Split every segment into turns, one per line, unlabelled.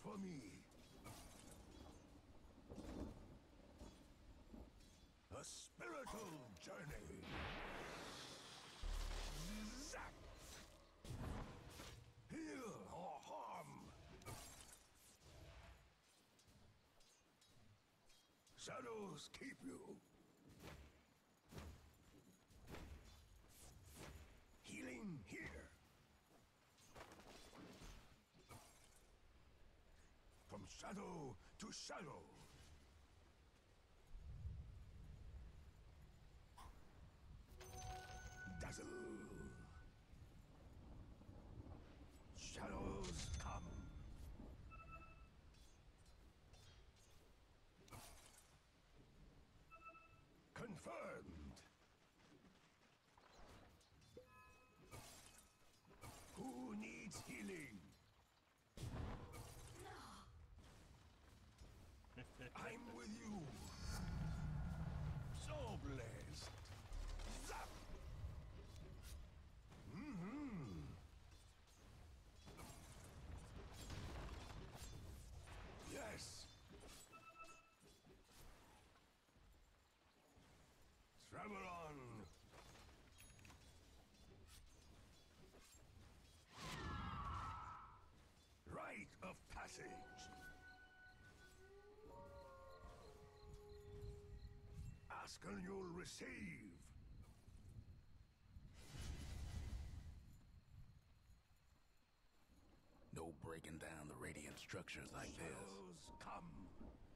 for me. A spiritual journey. Zap! Heal or harm. Shadows keep you. shadow to shadow. message. Ask and you'll receive.
No breaking down the radiant structures like
Shadows this. Come.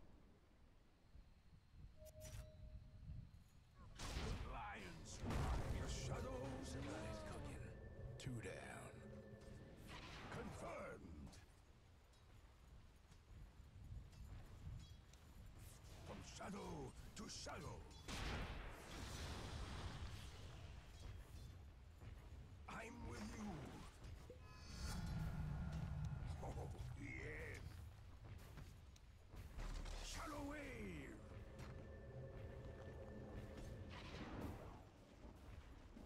shadow to shadow. I'm with you. Oh, yes. Shadow wave.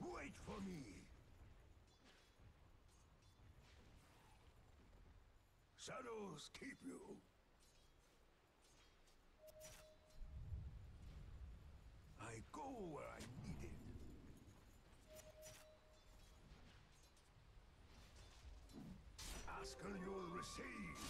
Wait for me. Shadows keep you. receive.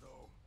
shadow.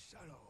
shuttle.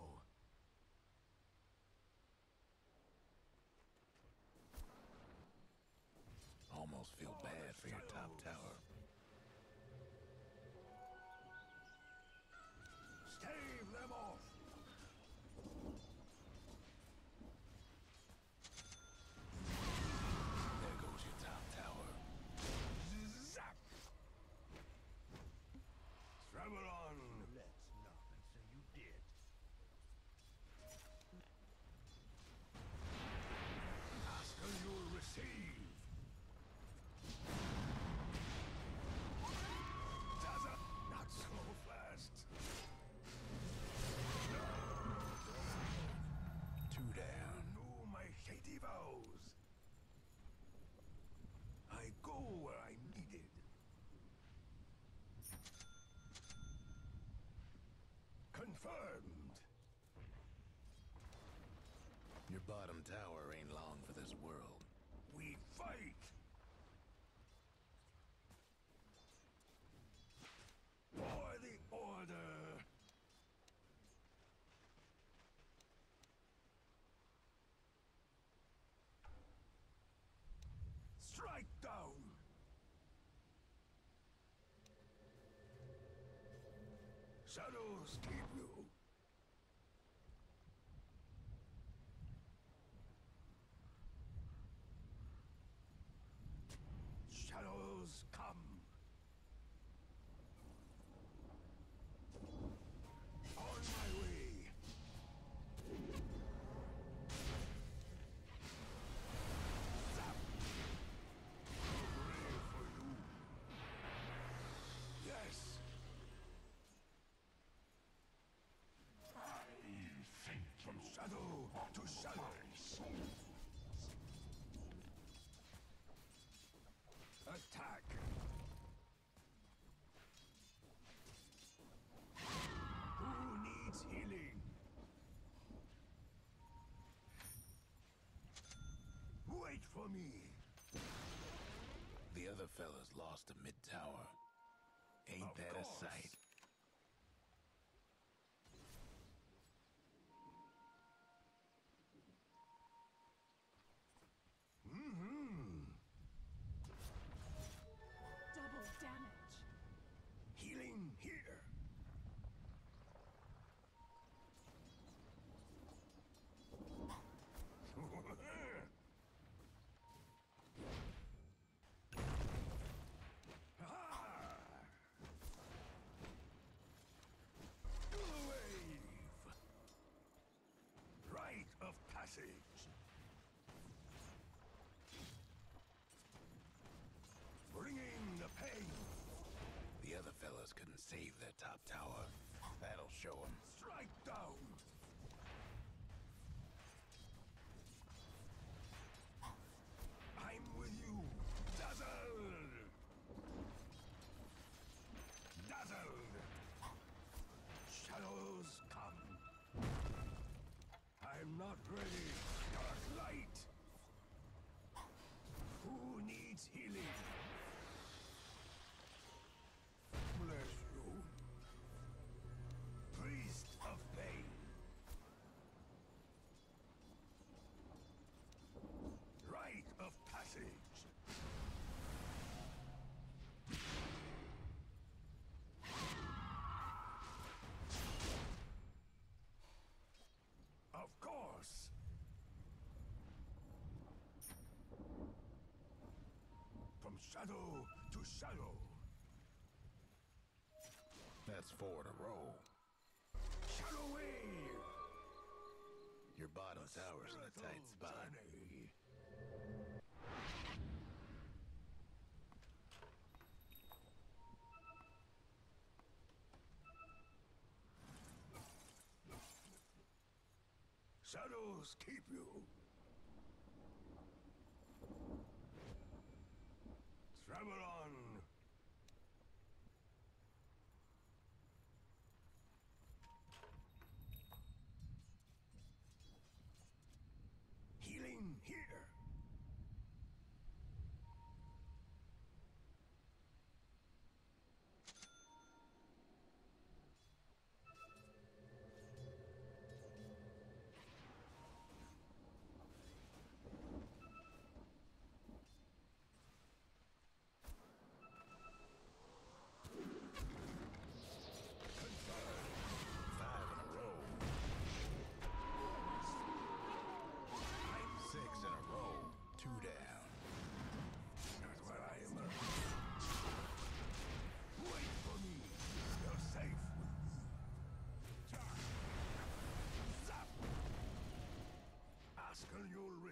straight down.
Shadows keep you Attack! Who needs healing? Wait for me!
The other fella's lost a mid-tower. Ain't
of
that
course.
a sight? show
him. shadow to shadow.
That's four in a row.
Shadow wave!
Your bottom tower's in a tight spot.
Journey. Shadows keep you.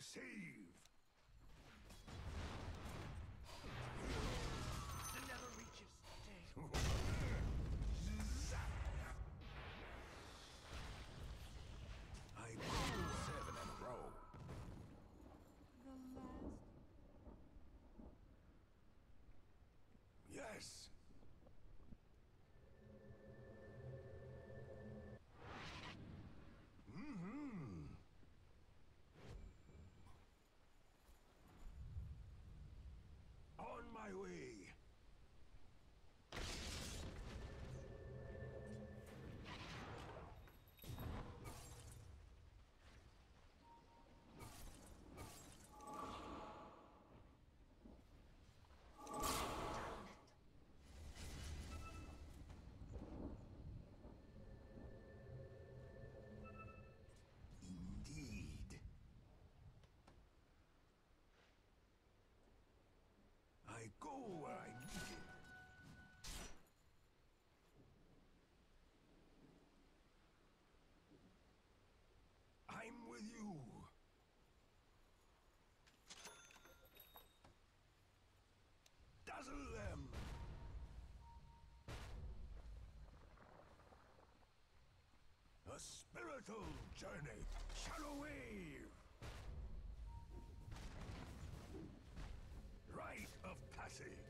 Receive.
The never reaches. Stay.
I
Seven in a row.
The last
yes. Mm-hmm. On with you. Dazzle them. A spiritual journey. Shadow wave. Rite of passage.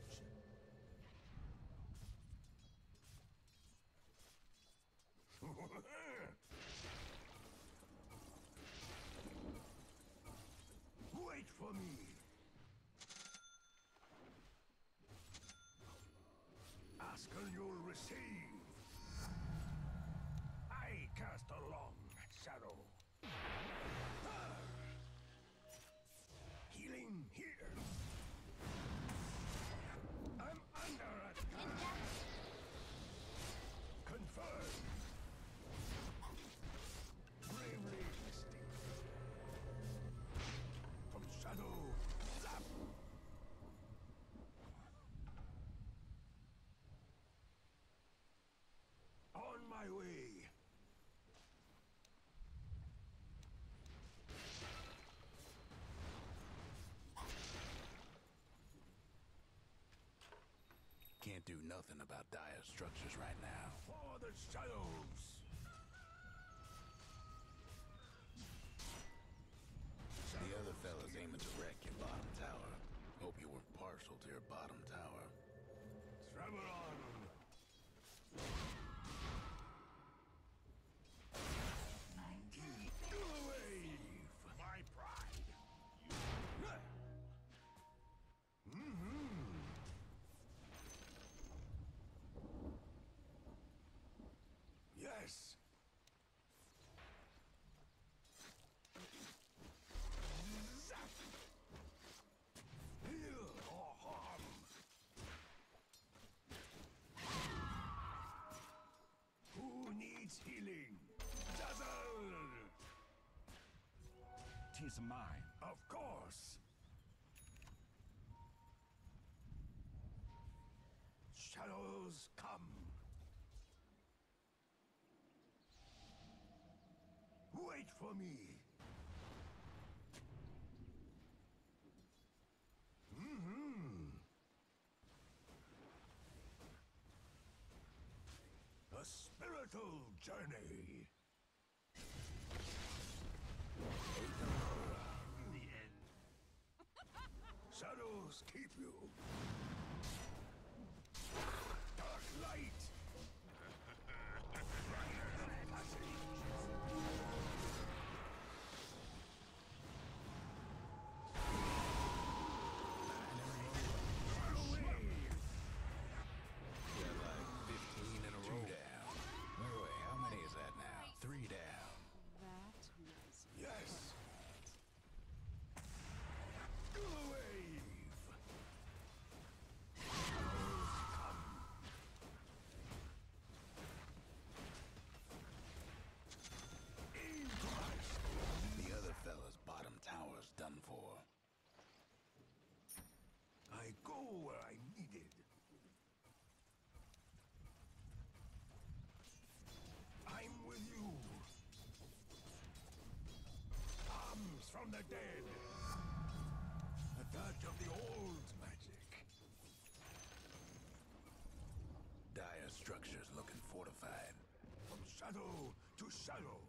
Wait for me.
Do nothing about dire structures right now.
For the shadows.
The other fellas aiming to wreck your bottom tower. Hope you weren't partial to your bottom tower.
Travel needs healing? Dazzle!
Tis mine.
Of course. Shadows come. Wait for me. Mm-hmm. A spiritual journey.
The end.
Shadows keep you.
dead. A touch
of the
old magic. Dire
structures looking fortified.
From shadow to shadow.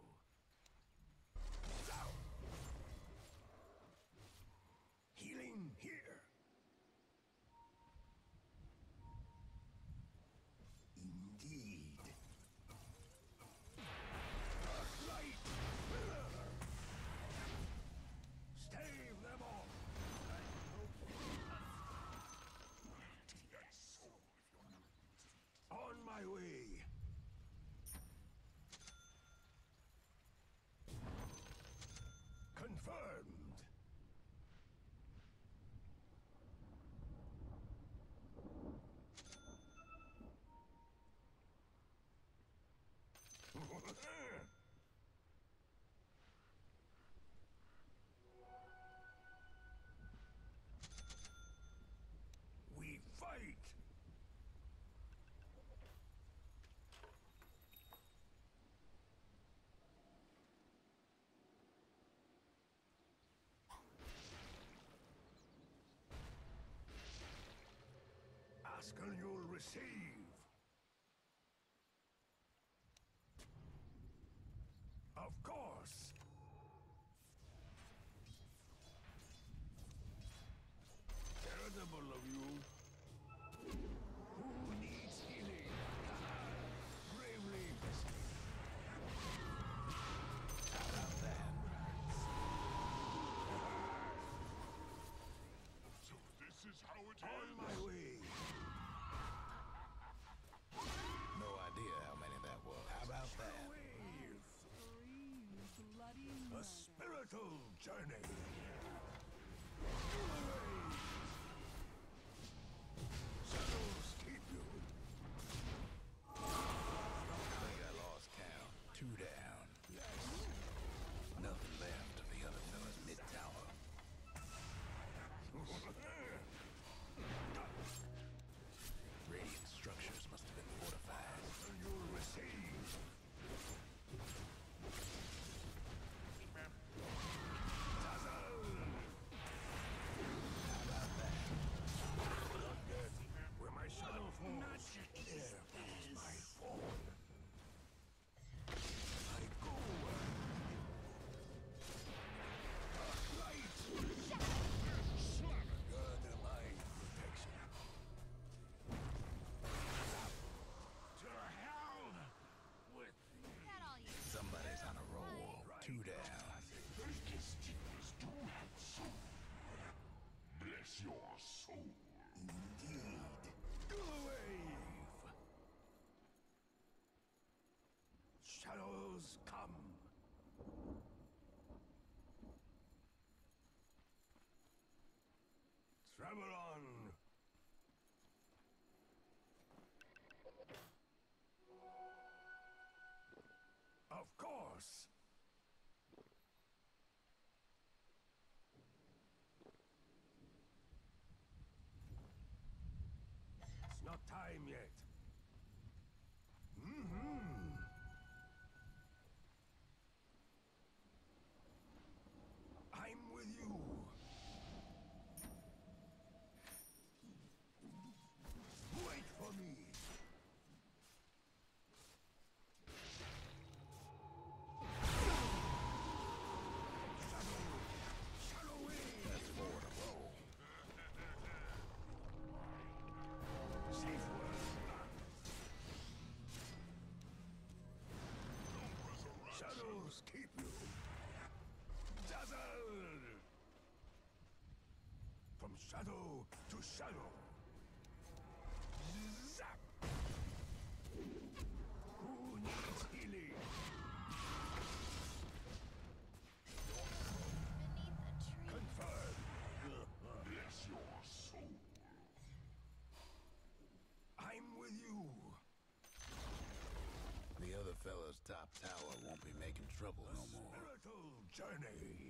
see! camera! shadows keep you! From shadow to shadow! journey.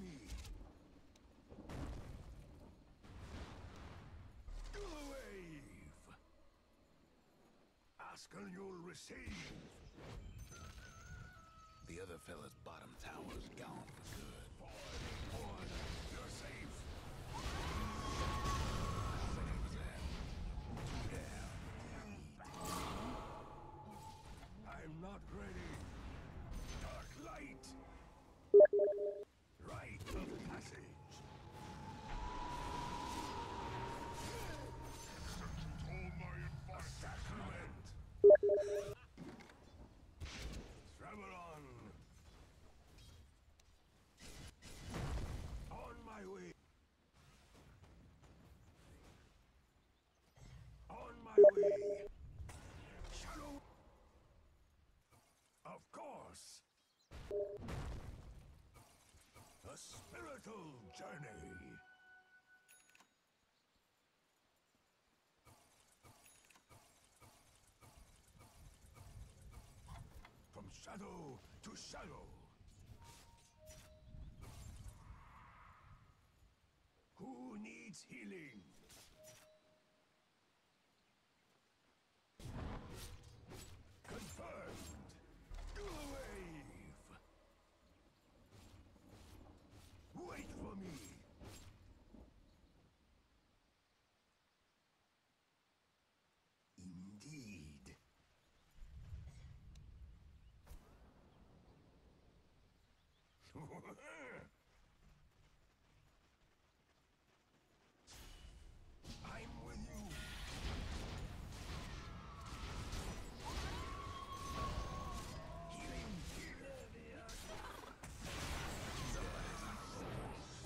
Me. Wave. Ask and you'll receive.
The other fella's bottom tower's gone for good.
One, you're safe. I'm not ready. Journey. From shadow to shadow. Who needs healing? Confirmed. Wave. Wait for me. Indeed. I'm with you.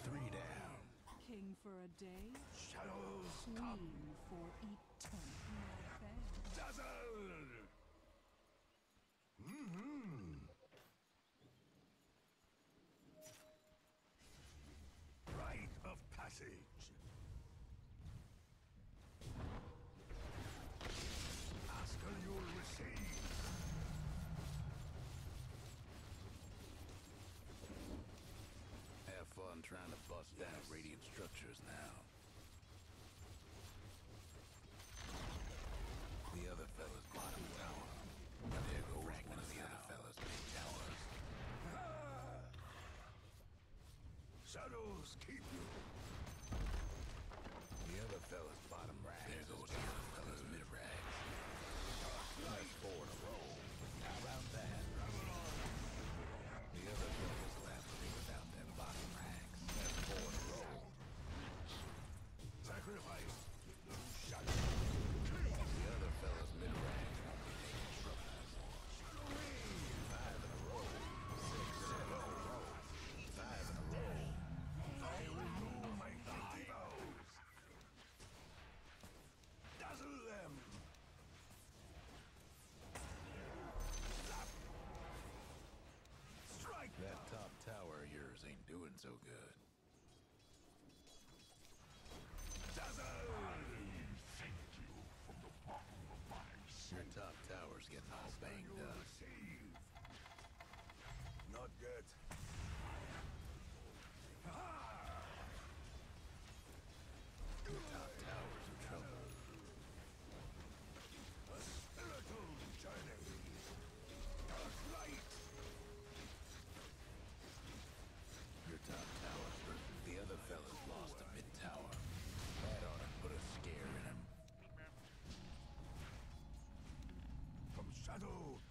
Three down.
King for a day,
Shadows come.
queen for eternity.
Dazzle! Mm-hmm. Rite of passage. Ask and you'll receive.
Have fun trying to bust down radiant structures now. The other fella's bottom tower. There goes one of the other fella's big towers.
Shadows keep you.
So good. shadow.